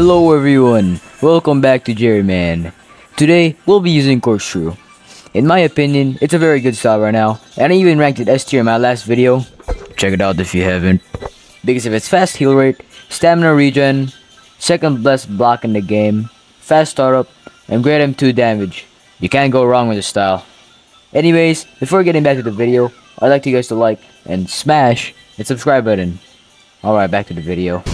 Hello everyone, welcome back to Jerryman. Today, we'll be using Corkscrew. In my opinion, it's a very good style right now, and I even ranked it S tier in my last video. Check it out if you haven't. Because of its fast heal rate, stamina regen, second best block in the game, fast startup, and great M2 damage. You can't go wrong with this style. Anyways, before getting back to the video, I'd like you guys to like and smash the subscribe button. Alright, back to the video.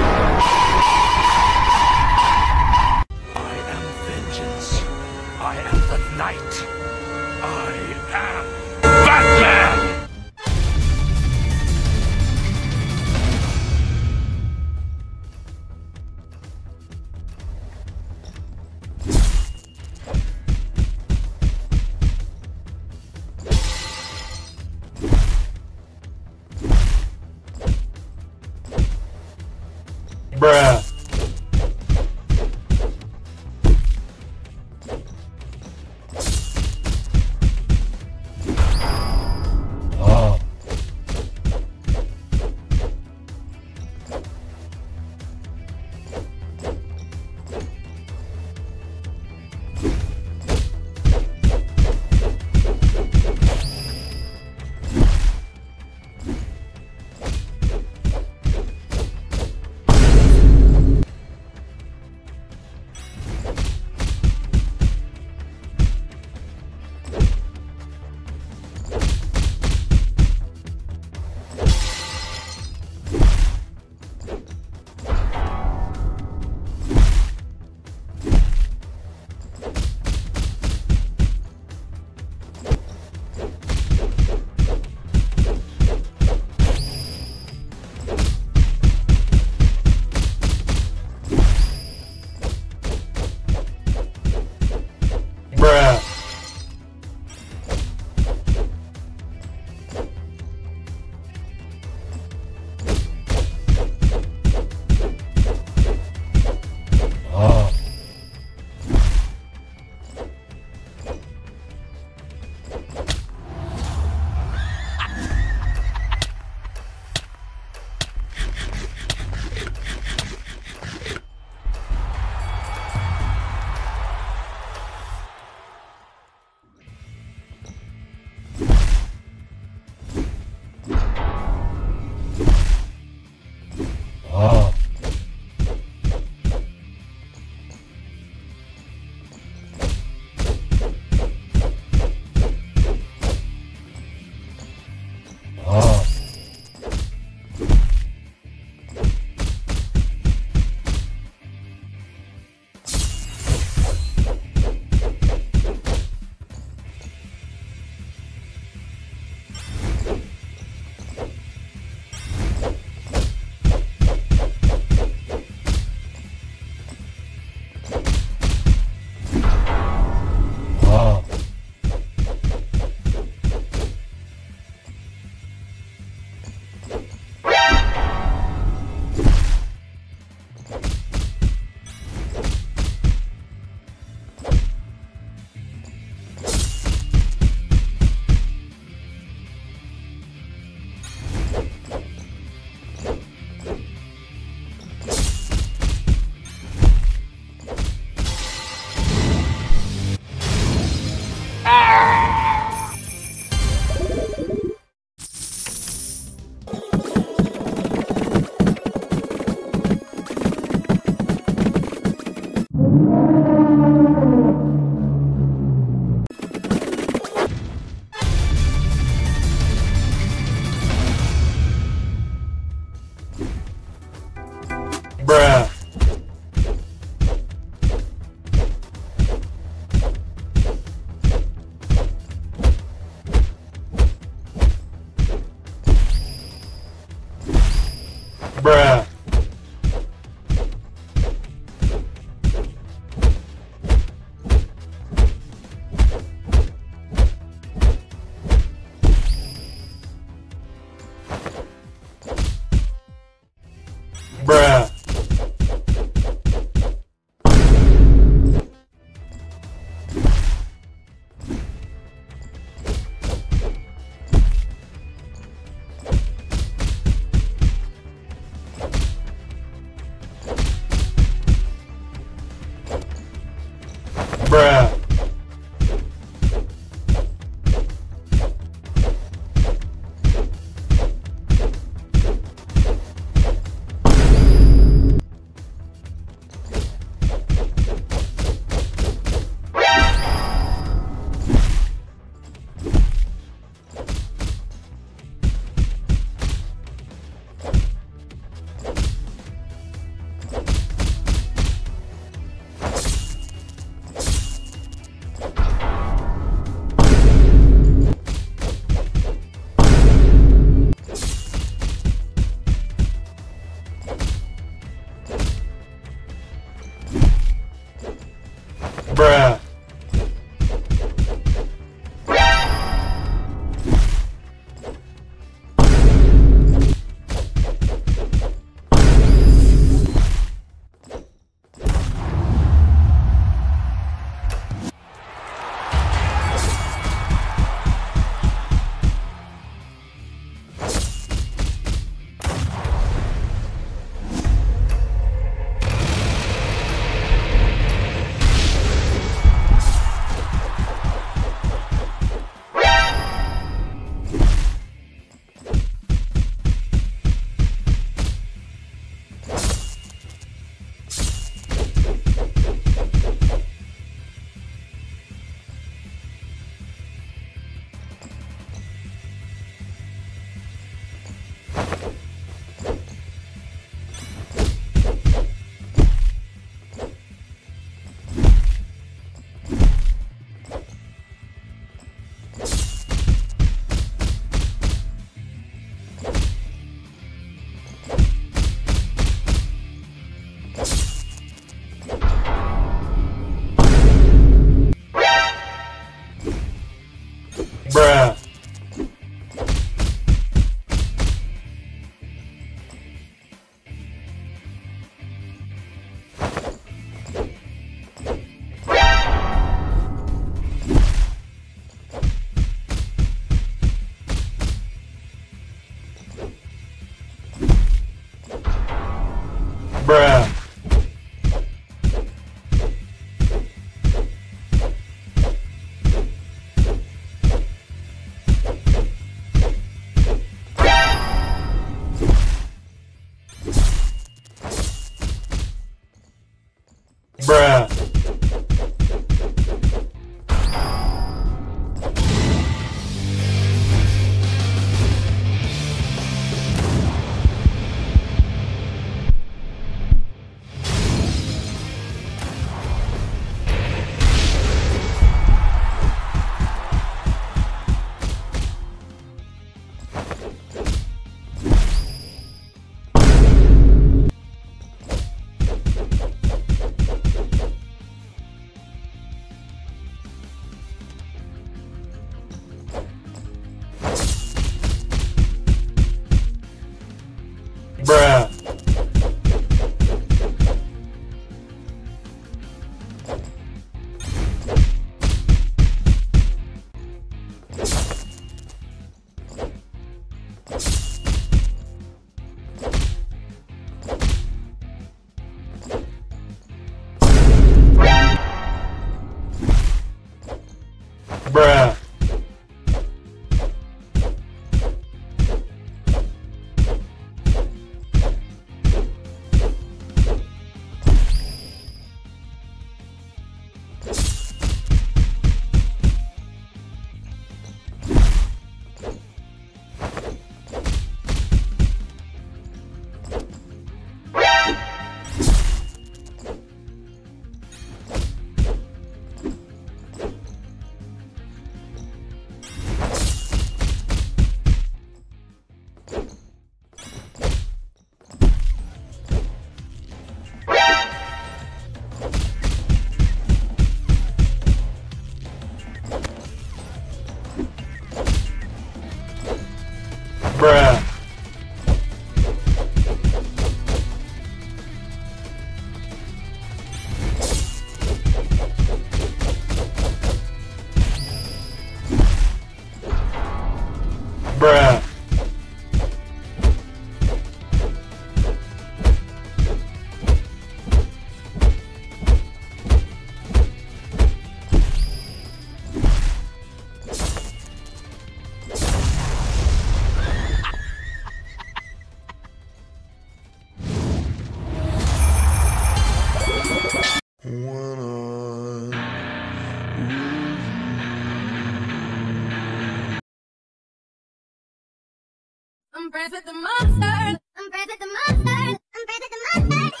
I'm friends with the monsters. I'm friends with the monsters. I'm friends with the monsters.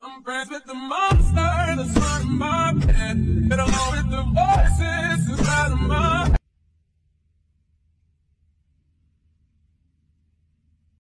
I'm friends with the monster that's running my head. Get along with the voices inside of my